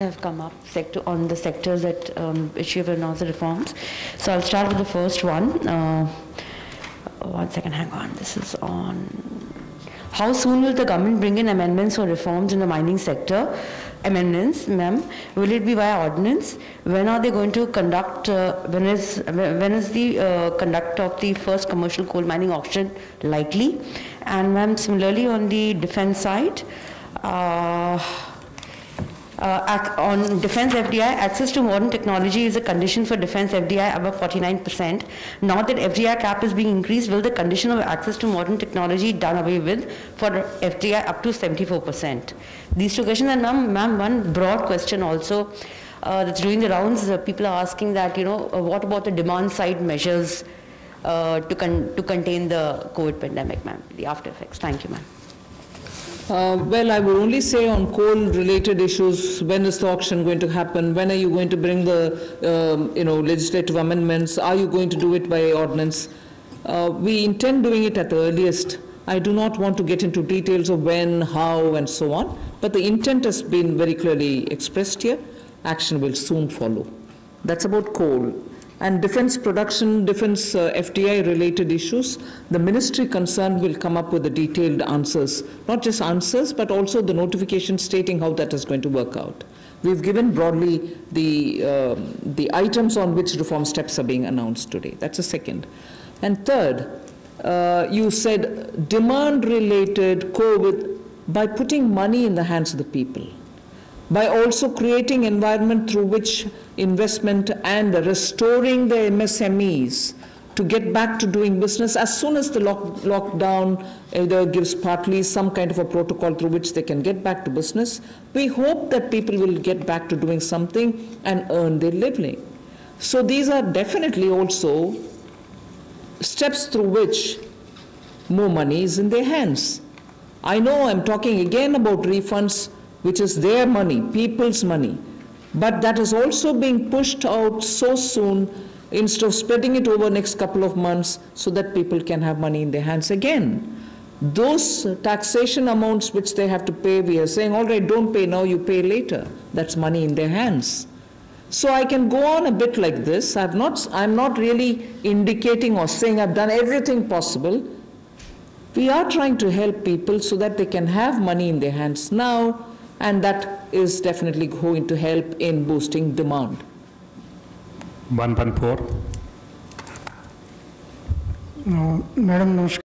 have come up sector on the sectors that um, you have announced reforms. So I'll start with the first one. Uh, one second, hang on. This is on. How soon will the government bring in amendments or reforms in the mining sector? Amendments, ma'am. Will it be via ordinance? When are they going to conduct? Uh, when is when is the uh, conduct of the first commercial coal mining auction likely? And ma'am, similarly on the defense side. Uh, uh, on defense FDI, access to modern technology is a condition for defense FDI above 49%. Now that FDI cap is being increased, will the condition of access to modern technology done away with for FDI up to 74%? These two questions, and ma'am, ma one broad question also uh, that's doing the rounds. Uh, people are asking that, you know, uh, what about the demand side measures uh, to, con to contain the COVID pandemic, ma'am, the after effects? Thank you, ma'am. Uh, well, I would only say on coal-related issues, when is the auction going to happen? When are you going to bring the, um, you know, legislative amendments? Are you going to do it by ordinance? Uh, we intend doing it at the earliest. I do not want to get into details of when, how, and so on. But the intent has been very clearly expressed here. Action will soon follow. That's about coal and defense production, defense uh, FDI related issues, the ministry concerned will come up with the detailed answers, not just answers, but also the notification stating how that is going to work out. We've given broadly the, uh, the items on which reform steps are being announced today. That's the second. And third, uh, you said demand related COVID by putting money in the hands of the people by also creating environment through which investment and restoring the MSMEs to get back to doing business as soon as the lock, lockdown uh, either gives partly some kind of a protocol through which they can get back to business, we hope that people will get back to doing something and earn their living. So these are definitely also steps through which more money is in their hands. I know I'm talking again about refunds which is their money, people's money. But that is also being pushed out so soon instead of spreading it over next couple of months so that people can have money in their hands again. Those taxation amounts which they have to pay, we are saying, all right, don't pay now, you pay later. That's money in their hands. So I can go on a bit like this. I've not, I'm not really indicating or saying I've done everything possible. We are trying to help people so that they can have money in their hands now and that is definitely going to help in boosting demand. 114. No, Madam, Namaskar.